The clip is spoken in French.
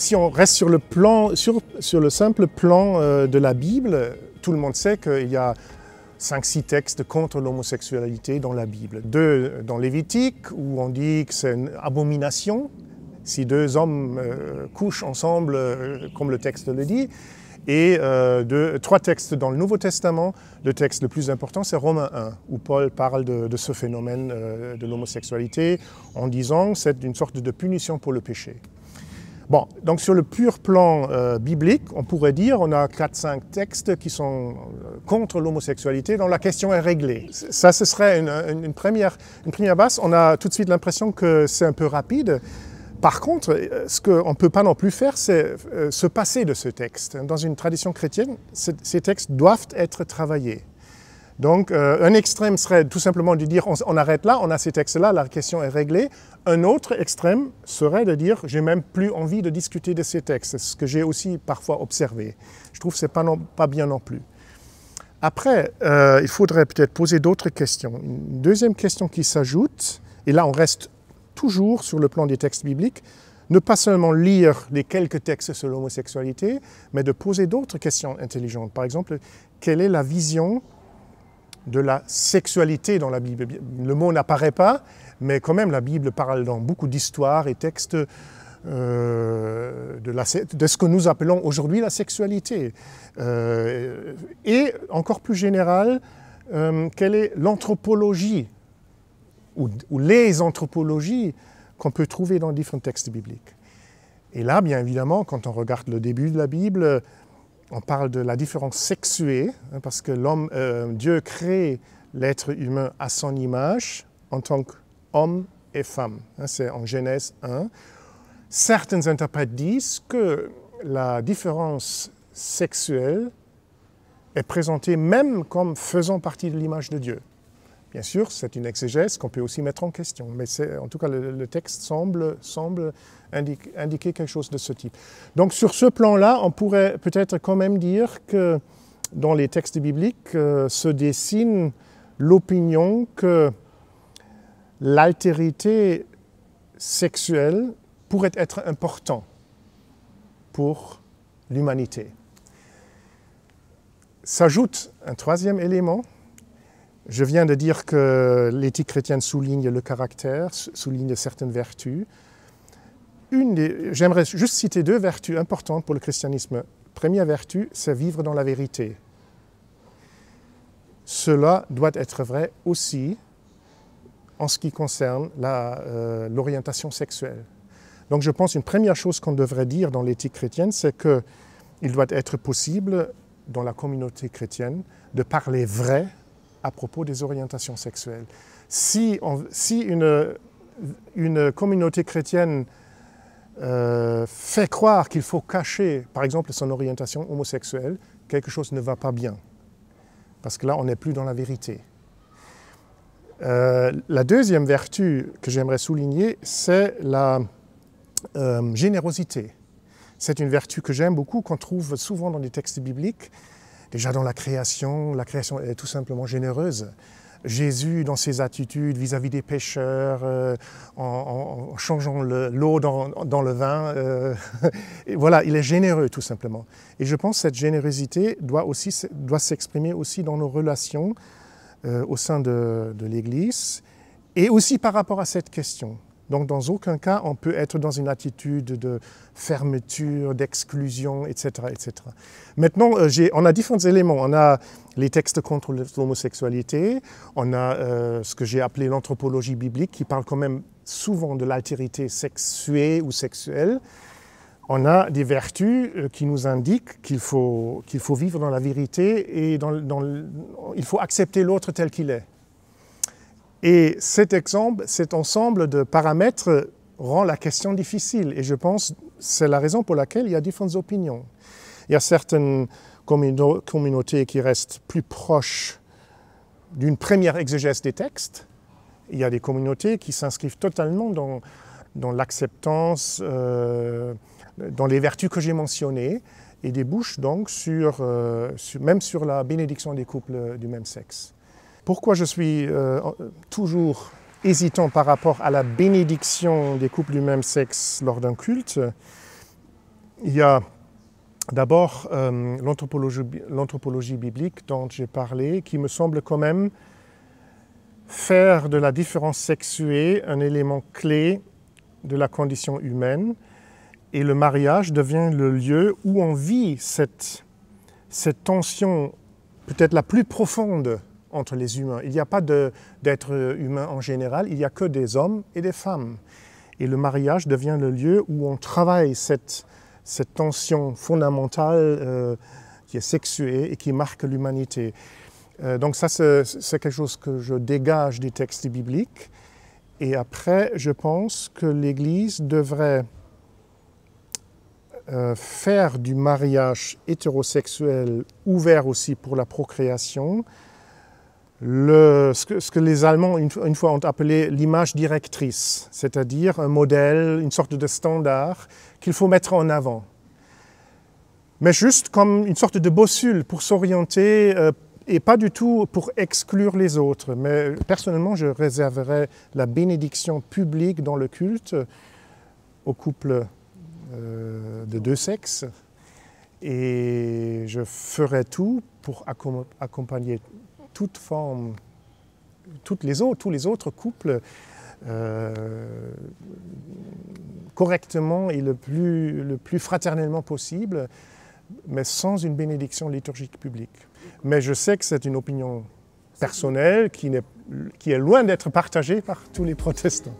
Si on reste sur le, simple plan euh, de la Bible, tout le monde sait qu'il y a 5-6 textes contre l'homosexualité dans la Bible. Deux dans Lévitique, où on dit que c'est une abomination si deux hommes euh, couchent ensemble, euh, comme le texte le dit. Et trois textes dans le Nouveau Testament. Le texte le plus important, c'est Romains 1, où Paul parle de, de ce phénomène de l'homosexualité en disant que c'est une sorte de punition pour le péché. Bon, donc sur le pur plan euh, biblique, on pourrait dire on a 4-5 textes qui sont euh, contre l'homosexualité dont la question est réglée. Ça, ce serait une, première, une première base. On a tout de suite l'impression que c'est un peu rapide. Par contre, euh, ce qu'on ne peut pas non plus faire, c'est se passer de ce texte. Dans une tradition chrétienne, ces textes doivent être travaillés. Donc, euh, un extrême serait tout simplement de dire on, arrête là, on a ces textes-là, la question est réglée. Un autre extrême serait de dire j'ai même plus envie de discuter de ces textes, ce que j'ai aussi parfois observé. Je trouve que ce n'est pas, non, pas bien non plus. Après, euh, il faudrait peut-être poser d'autres questions. Une deuxième question qui s'ajoute, et là on reste toujours sur le plan des textes bibliques, ne pas seulement lire les quelques textes sur l'homosexualité, mais de poser d'autres questions intelligentes. Par exemple, quelle est la vision de la sexualité dans la Bible. Le mot n'apparaît pas, mais quand même la Bible parle dans beaucoup d'histoires et textes euh, de, ce que nous appelons aujourd'hui la sexualité. Euh, et encore plus général, euh, quelle est l'anthropologie ou, les anthropologies qu'on peut trouver dans différents textes bibliques. Et là, bien évidemment, quand on regarde le début de la Bible, on parle de la différence sexuée, hein, parce que euh, Dieu crée l'être humain à son image en tant qu'homme et femme. Hein, c'est en Genèse 1. Certains interprètes disent que la différence sexuelle est présentée même comme faisant partie de l'image de Dieu. Bien sûr, c'est une exégèse qu'on peut aussi mettre en question, mais en tout cas, le, texte semble, semble indiquer, quelque chose de ce type. Donc, sur ce plan-là, on pourrait peut-être quand même dire que dans les textes bibliques euh, se dessine l'opinion que l'altérité sexuelle pourrait être important pour l'humanité. S'ajoute un troisième élément je viens de dire que l'éthique chrétienne souligne le caractère, souligne certaines vertus. J'aimerais juste citer deux vertus importantes pour le christianisme. Première vertu, c'est vivre dans la vérité. Cela doit être vrai aussi en ce qui concerne l'orientation euh, sexuelle. Donc je pense une première chose qu'on devrait dire dans l'éthique chrétienne, c'est qu'il doit être possible dans la communauté chrétienne de parler vrai à propos des orientations sexuelles. Si, une, communauté chrétienne euh, fait croire qu'il faut cacher, par exemple, son orientation homosexuelle, quelque chose ne va pas bien. Parce que là, on n'est plus dans la vérité. Euh, la deuxième vertu que j'aimerais souligner, c'est la euh, générosité. C'est une vertu que j'aime beaucoup, qu'on trouve souvent dans les textes bibliques. Déjà dans la création, la création est tout simplement généreuse. Jésus, dans ses attitudes vis-à-vis -vis des pécheurs, euh, en, changeant l'eau dans, dans, le vin, euh, voilà, il est généreux tout simplement. Et je pense que cette générosité doit, doit s'exprimer aussi dans nos relations euh, au sein de l'Église et aussi par rapport à cette question. Donc dans aucun cas on peut être dans une attitude de fermeture, d'exclusion, etc., etc. Maintenant, euh, on a différents éléments. On a les textes contre l'homosexualité, on a euh, ce que j'ai appelé l'anthropologie biblique qui parle quand même souvent de l'altérité sexuée ou sexuelle. On a des vertus euh, qui nous indiquent qu'il faut, faut vivre dans la vérité et il faut accepter l'autre tel qu'il est. Et cet exemple, cet ensemble de paramètres rend la question difficile. Et je pense que c'est la raison pour laquelle il y a différentes opinions. Il y a certaines communautés qui restent plus proches d'une première exégèse des textes. Il y a des communautés qui s'inscrivent totalement dans, l'acceptance, euh, dans les vertus que j'ai mentionnées, et débouchent donc sur, euh, même sur la bénédiction des couples du même sexe. Pourquoi je suis euh, toujours hésitant par rapport à la bénédiction des couples du même sexe lors d'un culte il y a d'abord euh, l'anthropologie biblique dont j'ai parlé, qui me semble quand même faire de la différence sexuée un élément clé de la condition humaine. Et le mariage devient le lieu où on vit cette, cette tension peut-être la plus profonde entre les humains. Il n'y a pas d'être humain en général, il n'y a que des hommes et des femmes. Et le mariage devient le lieu où on travaille cette, cette tension fondamentale euh, qui est sexuée et qui marque l'humanité. Euh, donc ça, c'est quelque chose que je dégage des textes bibliques. Et après, je pense que l'Église devrait euh, faire du mariage hétérosexuel ouvert aussi pour la procréation, ce, que, les Allemands une, une fois ont appelé l'image directrice, c'est-à-dire un modèle, une sorte de standard qu'il faut mettre en avant. Mais juste comme une sorte de bossule pour s'orienter euh, et pas du tout pour exclure les autres. Mais personnellement, je réserverais la bénédiction publique dans le culte aux couples euh, de deux sexes et je ferai tout pour accompagner toute forme, toutes les autres, tous les autres couples euh, correctement et le plus, le plus fraternellement possible, mais sans une bénédiction liturgique publique. Mais je sais que c'est une opinion personnelle qui est loin d'être partagée par tous les protestants.